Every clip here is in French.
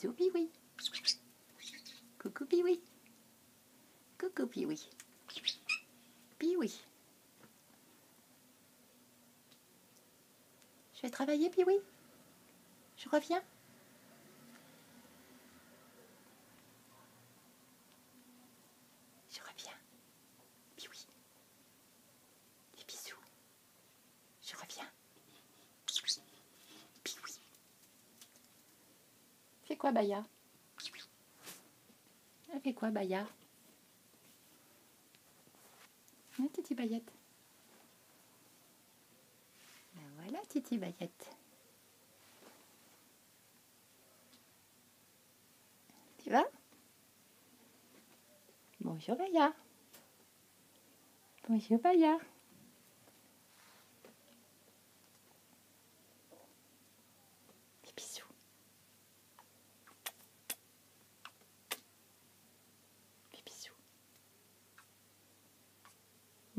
Bisous, Piwi. Coucou, Piwi. Coucou, Piwi. Piwi. Je vais travailler, Piwi? Je reviens? Je reviens. Piwi. Des bisous. Je reviens. Piwi. Piwi. Fais quoi, Baya? Elle fait quoi, Baya? Titi Bayette? Ben voilà, Titi Bayette. Tu vas? Bonjour, Baya. Bonjour, Baya. Des bisous. Des bisous.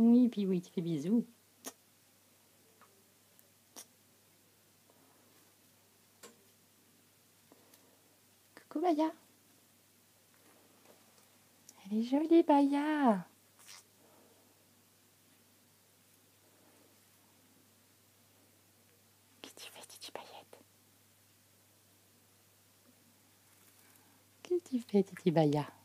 Oui, puis oui, tu fais bisous. Coucou Baya. Elle est jolie Baya. Qu'est-ce que tu fais, Titi Bayette? Qu'est-ce que tu fais, Titi Baya?